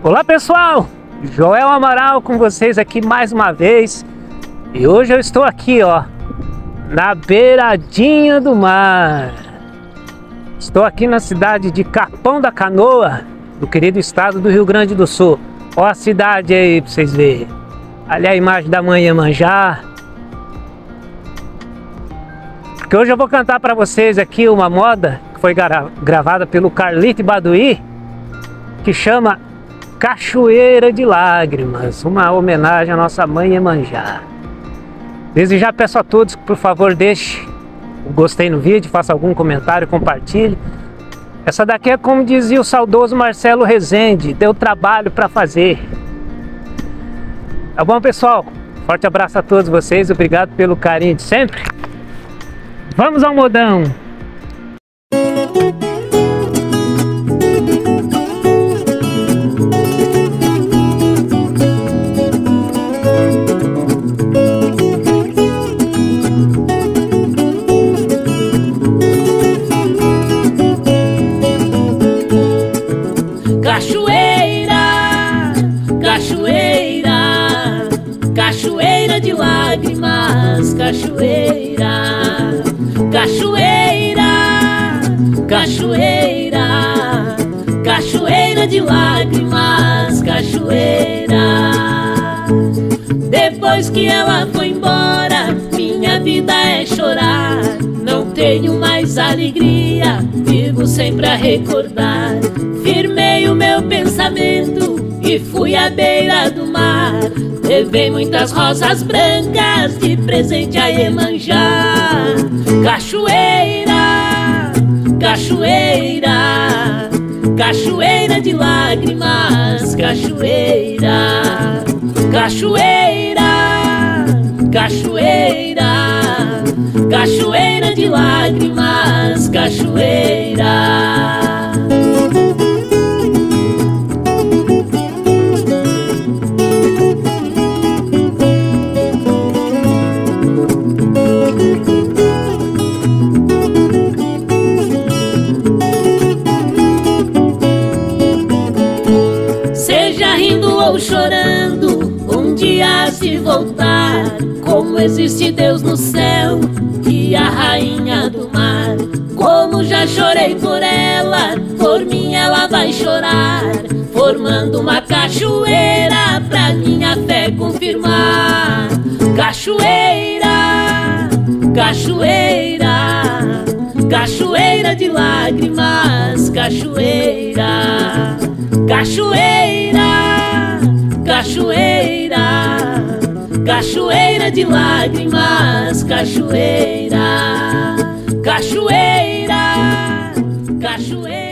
Olá pessoal, Joel Amaral com vocês aqui mais uma vez e hoje eu estou aqui ó na beiradinha do mar. Estou aqui na cidade de Capão da Canoa, do querido estado do Rio Grande do Sul. Ó a cidade aí para vocês verem. Ali a imagem da mãe Iemanjá. Porque hoje eu vou cantar para vocês aqui uma moda que foi gravada pelo Carlito Baduí, que chama Cachoeira de Lágrimas, uma homenagem à nossa mãe Emanjá. Desde já peço a todos que por favor deixe o gostei no vídeo, faça algum comentário, compartilhe. Essa daqui é como dizia o saudoso Marcelo Rezende, deu trabalho para fazer. Tá bom, pessoal? Forte abraço a todos vocês, obrigado pelo carinho de sempre. Vamos ao modão! Cachoeira, de lágrimas, cachoeira, cachoeira, cachoeira, cachoeira de lágrimas, cachoeira. Depois que ela foi embora, minha vida é chorar. Não tenho mais alegria, vivo sempre a recordar. Firmei o meu pensamento e fui à beira do mar. Levei muitas rosas brancas de presente a Iemanjá. Cachoeira, cachoeira, cachoeira de lágrimas, cachoeira, cachoeira, cachoeira, cachoeira de lágrimas, cachoeira. Ou chorando, um dia se voltar. Como existe Deus no céu e a rainha do mar. Como já chorei por ela, por mim ela vai chorar. Formando uma cachoeira pra minha fé confirmar. Cachoeira, cachoeira, cachoeira de lágrimas, cachoeira. Cachoeira, cachoeira, cachoeira de lágrimas, cachoeira, cachoeira, cachoeira.